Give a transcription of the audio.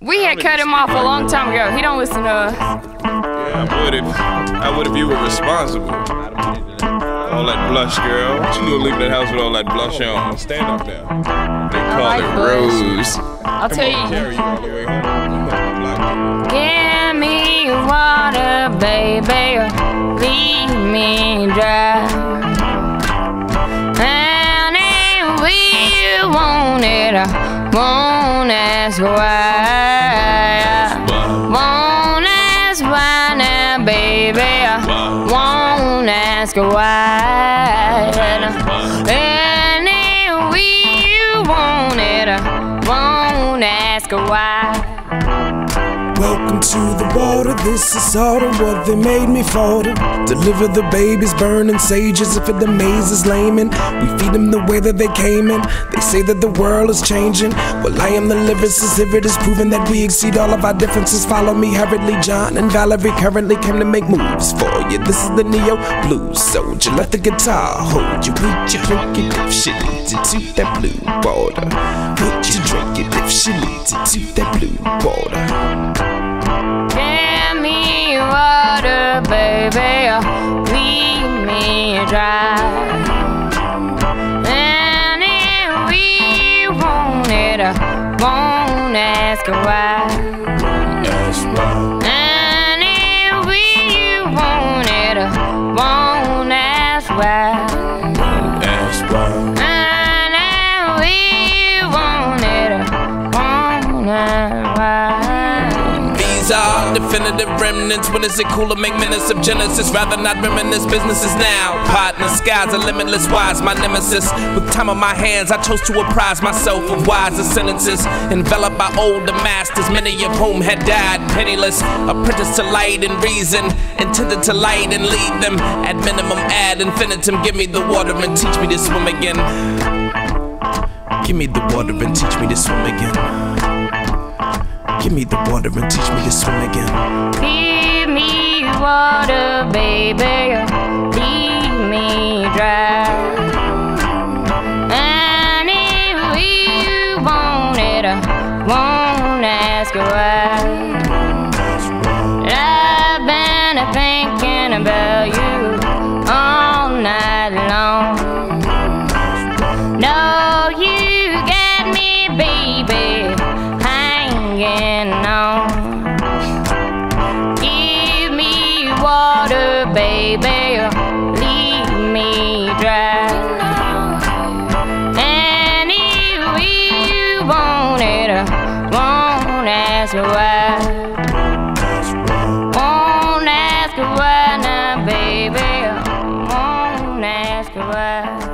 We had cut him off a long time ago. He don't listen to us. Yeah, I would if I would if you were responsible. All that blush, girl. What you gonna leave that house with all that blush on? Stand up there. They call like it blush. rose. I'll Come tell on, you. carry you all the way home. You must be black. Give me water, baby. Leave me dry. Won't ask why. Won't ask why now, baby. Won't ask why. And if we want it, won't ask why. Welcome to the water, this is sort of what they made me for to Deliver the babies, burning. Sages if it amazes laymen. We feed them the way that they came in. They say that the world is changing. Well I am the lyricist, if it is proven that we exceed all of our differences Follow me hurriedly, John and Valerie. Currently came to make moves for you. This is the Neo Blues Soldier, let the guitar hold you. Would you drink it if she leads you to that blue water? Would you drink it if she leads you to that blue water? Give me water, baby. Leave me dry. And if we want it, I won't ask why. And if we want it, I won't ask why. That's right. And These definitive remnants. When is it cool to make minutes of Genesis? Rather not reminisce businesses now. Partner, skies are limitless. Wise, my nemesis. With time on my hands, I chose to apprise myself of wiser sentences. Enveloped by older masters, many of whom had died penniless. Apprenticed to light and reason, intended to light and lead them. At minimum, ad infinitum. Give me the water and teach me to swim again. Give me the water and teach me to swim again. Give me the water and teach me to swim again. Give me water, baby. Leave me dry. And if you want it, I won't ask why. I've been thinking about you baby, leave me dry. Any way you want it, uh, won't ask you why. Won't ask why now, baby, uh, won't ask why.